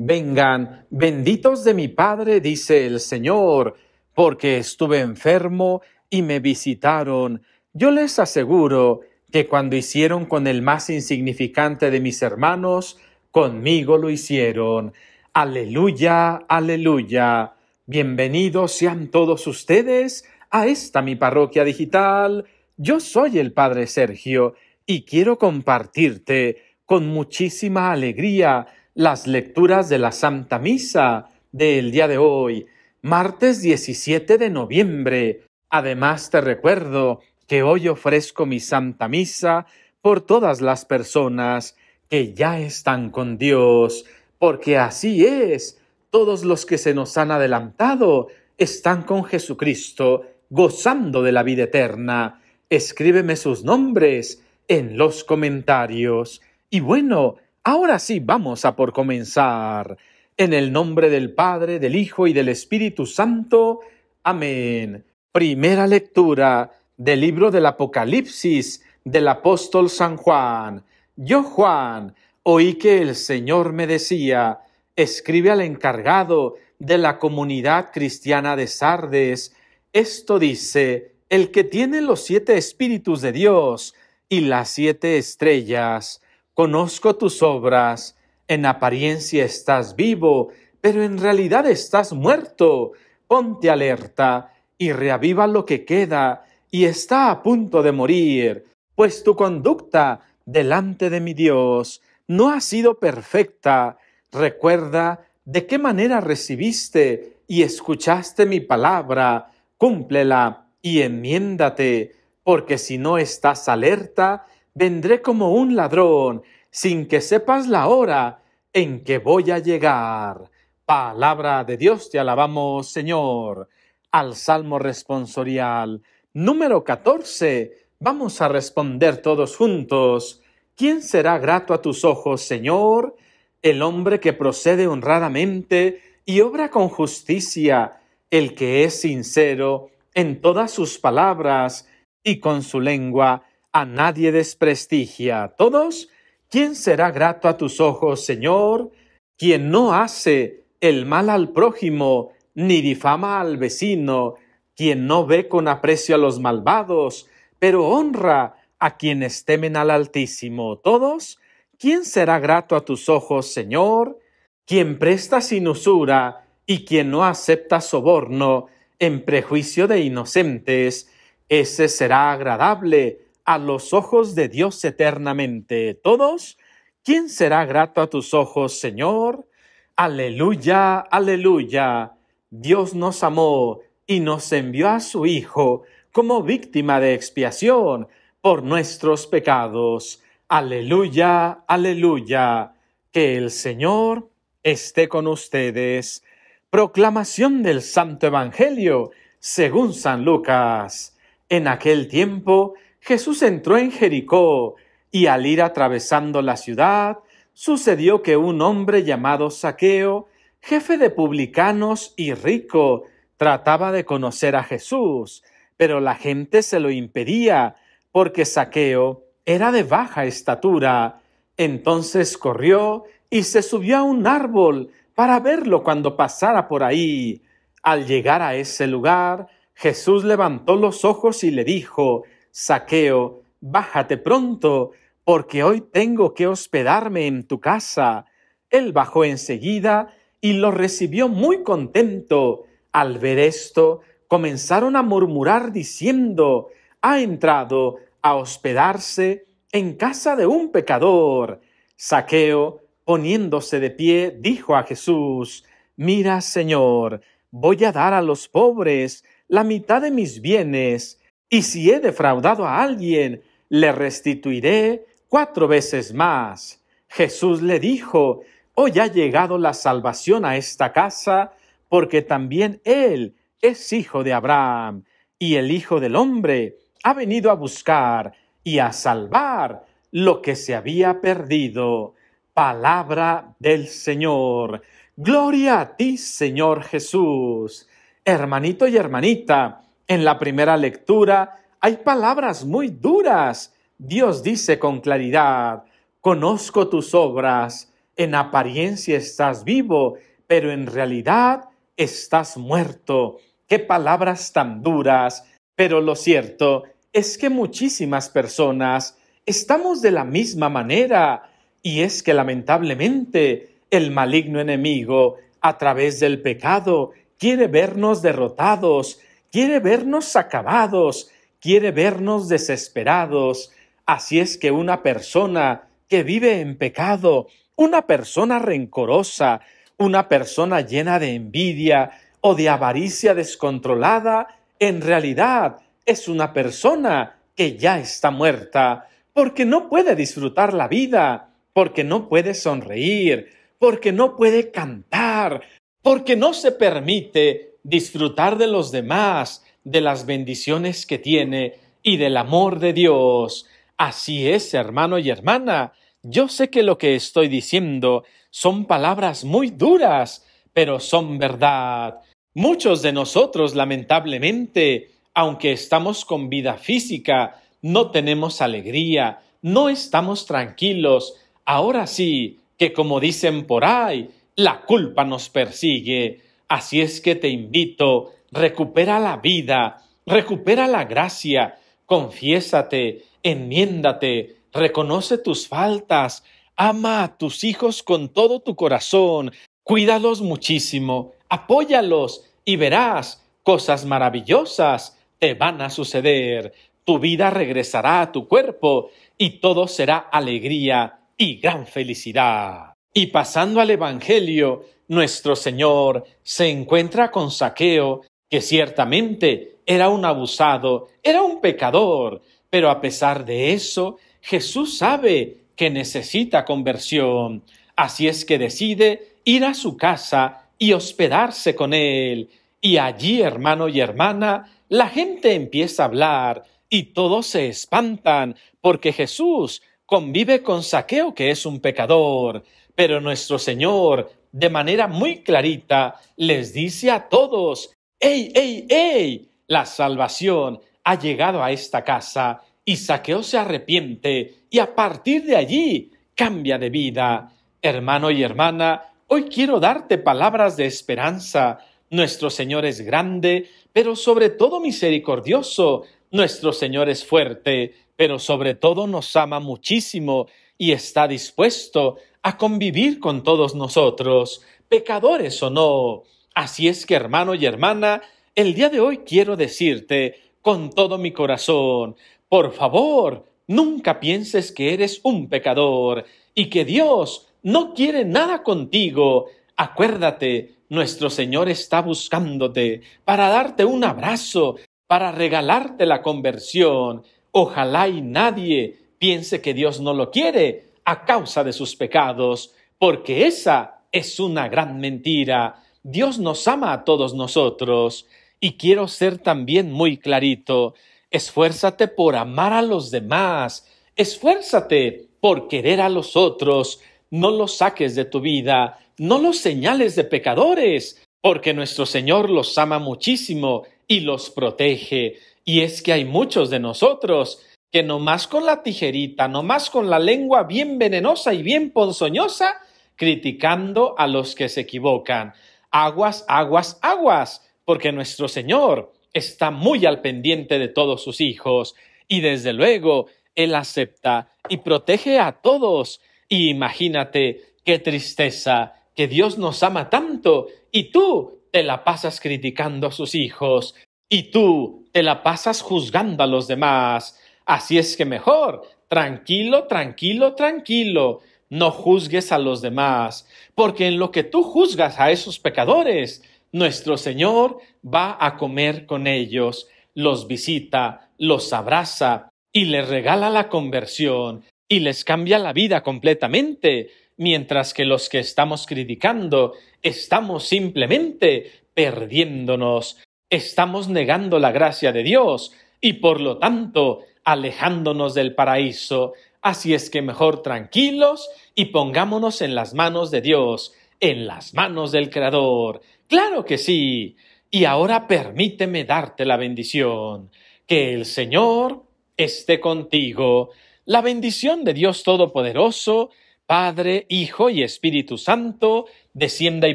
Vengan, benditos de mi Padre, dice el Señor, porque estuve enfermo y me visitaron. Yo les aseguro que cuando hicieron con el más insignificante de mis hermanos, conmigo lo hicieron. Aleluya, aleluya. Bienvenidos sean todos ustedes a esta mi parroquia digital. Yo soy el Padre Sergio y quiero compartirte con muchísima alegría las lecturas de la Santa Misa del día de hoy, martes 17 de noviembre. Además te recuerdo que hoy ofrezco mi Santa Misa por todas las personas que ya están con Dios, porque así es, todos los que se nos han adelantado están con Jesucristo, gozando de la vida eterna. Escríbeme sus nombres en los comentarios. Y bueno, Ahora sí, vamos a por comenzar. En el nombre del Padre, del Hijo y del Espíritu Santo. Amén. Primera lectura del libro del Apocalipsis del apóstol San Juan. Yo, Juan, oí que el Señor me decía, escribe al encargado de la comunidad cristiana de Sardes. Esto dice, el que tiene los siete espíritus de Dios y las siete estrellas Conozco tus obras, en apariencia estás vivo, pero en realidad estás muerto. Ponte alerta y reaviva lo que queda y está a punto de morir, pues tu conducta delante de mi Dios no ha sido perfecta. Recuerda de qué manera recibiste y escuchaste mi palabra, cúmplela y enmiéndate, porque si no estás alerta, vendré como un ladrón, sin que sepas la hora en que voy a llegar. Palabra de Dios, te alabamos, Señor. Al Salmo responsorial número 14, vamos a responder todos juntos. ¿Quién será grato a tus ojos, Señor? El hombre que procede honradamente y obra con justicia, el que es sincero en todas sus palabras y con su lengua a nadie desprestigia. Todos, ¿quién será grato a tus ojos, Señor? Quien no hace el mal al prójimo, ni difama al vecino, quien no ve con aprecio a los malvados, pero honra a quienes temen al Altísimo. Todos, ¿quién será grato a tus ojos, Señor? Quien presta sin usura y quien no acepta soborno en prejuicio de inocentes, ese será agradable a los ojos de Dios eternamente. Todos, ¿quién será grato a tus ojos, Señor? Aleluya, aleluya. Dios nos amó y nos envió a su Hijo como víctima de expiación por nuestros pecados. Aleluya, aleluya. Que el Señor esté con ustedes. Proclamación del Santo Evangelio según San Lucas. En aquel tiempo Jesús entró en Jericó y al ir atravesando la ciudad, sucedió que un hombre llamado Saqueo, jefe de publicanos y rico, trataba de conocer a Jesús, pero la gente se lo impedía, porque Saqueo era de baja estatura. Entonces corrió y se subió a un árbol para verlo cuando pasara por ahí. Al llegar a ese lugar, Jesús levantó los ojos y le dijo, Saqueo, bájate pronto, porque hoy tengo que hospedarme en tu casa. Él bajó enseguida y lo recibió muy contento. Al ver esto, comenzaron a murmurar diciendo, ha entrado a hospedarse en casa de un pecador. Saqueo, poniéndose de pie, dijo a Jesús, Mira, Señor, voy a dar a los pobres la mitad de mis bienes, y si he defraudado a alguien, le restituiré cuatro veces más. Jesús le dijo, hoy ha llegado la salvación a esta casa, porque también él es hijo de Abraham, y el Hijo del Hombre ha venido a buscar y a salvar lo que se había perdido. Palabra del Señor. Gloria a ti, Señor Jesús. Hermanito y hermanita, en la primera lectura hay palabras muy duras. Dios dice con claridad, conozco tus obras, en apariencia estás vivo, pero en realidad estás muerto. Qué palabras tan duras, pero lo cierto es que muchísimas personas estamos de la misma manera, y es que lamentablemente el maligno enemigo, a través del pecado, quiere vernos derrotados, quiere vernos acabados, quiere vernos desesperados. Así es que una persona que vive en pecado, una persona rencorosa, una persona llena de envidia o de avaricia descontrolada, en realidad es una persona que ya está muerta, porque no puede disfrutar la vida, porque no puede sonreír, porque no puede cantar, porque no se permite disfrutar de los demás, de las bendiciones que tiene y del amor de Dios. Así es, hermano y hermana. Yo sé que lo que estoy diciendo son palabras muy duras, pero son verdad. Muchos de nosotros, lamentablemente, aunque estamos con vida física, no tenemos alegría, no estamos tranquilos. Ahora sí, que como dicen por ahí, la culpa nos persigue. Así es que te invito, recupera la vida, recupera la gracia, confiésate, enmiéndate, reconoce tus faltas, ama a tus hijos con todo tu corazón, cuídalos muchísimo, apóyalos y verás cosas maravillosas te van a suceder. Tu vida regresará a tu cuerpo y todo será alegría y gran felicidad. Y pasando al Evangelio, nuestro Señor se encuentra con Saqueo, que ciertamente era un abusado, era un pecador, pero a pesar de eso, Jesús sabe que necesita conversión, así es que decide ir a su casa y hospedarse con él. Y allí, hermano y hermana, la gente empieza a hablar y todos se espantan porque Jesús convive con Saqueo, que es un pecador. Pero nuestro Señor, de manera muy clarita, les dice a todos, ¡Ey, ey, ey! La salvación ha llegado a esta casa y Saqueo se arrepiente y a partir de allí cambia de vida. Hermano y hermana, hoy quiero darte palabras de esperanza. Nuestro Señor es grande, pero sobre todo misericordioso. Nuestro Señor es fuerte, pero sobre todo nos ama muchísimo y está dispuesto a convivir con todos nosotros, pecadores o no. Así es que, hermano y hermana, el día de hoy quiero decirte con todo mi corazón, por favor, nunca pienses que eres un pecador y que Dios no quiere nada contigo. Acuérdate, nuestro Señor está buscándote para darte un abrazo, para regalarte la conversión. Ojalá y nadie piense que Dios no lo quiere a causa de sus pecados, porque esa es una gran mentira. Dios nos ama a todos nosotros. Y quiero ser también muy clarito. Esfuérzate por amar a los demás. Esfuérzate por querer a los otros. No los saques de tu vida. No los señales de pecadores. Porque nuestro Señor los ama muchísimo y los protege. Y es que hay muchos de nosotros que nomás con la tijerita, nomás con la lengua bien venenosa y bien ponzoñosa, criticando a los que se equivocan. Aguas, aguas, aguas, porque nuestro Señor está muy al pendiente de todos sus hijos y desde luego Él acepta y protege a todos. Y imagínate qué tristeza que Dios nos ama tanto y tú te la pasas criticando a sus hijos y tú te la pasas juzgando a los demás. Así es que mejor, tranquilo, tranquilo, tranquilo, no juzgues a los demás, porque en lo que tú juzgas a esos pecadores, nuestro Señor va a comer con ellos, los visita, los abraza y les regala la conversión y les cambia la vida completamente, mientras que los que estamos criticando estamos simplemente perdiéndonos, estamos negando la gracia de Dios y por lo tanto alejándonos del paraíso. Así es que mejor tranquilos y pongámonos en las manos de Dios, en las manos del Creador, Claro que sí. Y ahora permíteme darte la bendición. Que el Señor esté contigo. La bendición de Dios Todopoderoso, Padre, Hijo y Espíritu Santo, descienda y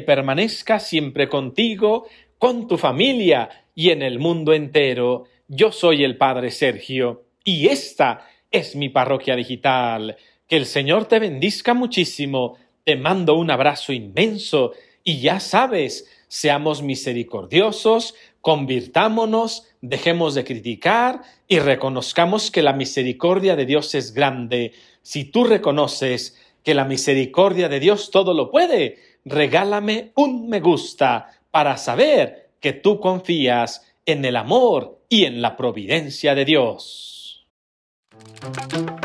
permanezca siempre contigo, con tu familia y en el mundo entero. Yo soy el Padre Sergio y esta es mi parroquia digital. Que el Señor te bendizca muchísimo. Te mando un abrazo inmenso y ya sabes, seamos misericordiosos, convirtámonos, dejemos de criticar y reconozcamos que la misericordia de Dios es grande. Si tú reconoces que la misericordia de Dios todo lo puede, regálame un me gusta para saber que tú confías en el amor y en la providencia de Dios. Thank you.